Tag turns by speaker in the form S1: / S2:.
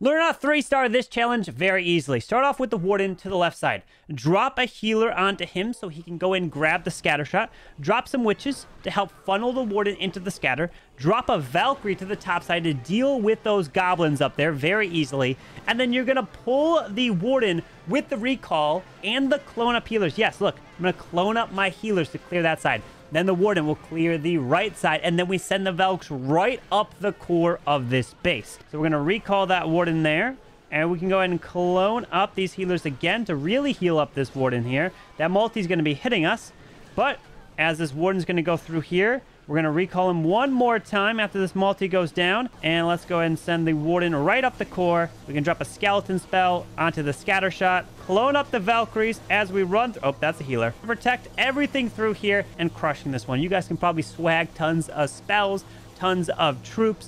S1: Learn how to 3-star this challenge very easily. Start off with the Warden to the left side. Drop a healer onto him so he can go in and grab the scatter shot. Drop some witches to help funnel the Warden into the scatter. Drop a Valkyrie to the top side to deal with those goblins up there very easily. And then you're going to pull the Warden with the recall and the clone up healers. Yes, look, I'm going to clone up my healers to clear that side. Then the Warden will clear the right side, and then we send the Valks right up the core of this base. So we're going to recall that Warden there. And we can go ahead and clone up these healers again to really heal up this Warden here. That multi is going to be hitting us. But as this Warden's going to go through here, we're going to recall him one more time after this multi goes down. And let's go ahead and send the Warden right up the core. We can drop a Skeleton spell onto the Scatter Shot. Clone up the Valkyries as we run through. Oh, that's a healer. Protect everything through here and crushing this one. You guys can probably swag tons of spells, tons of troops,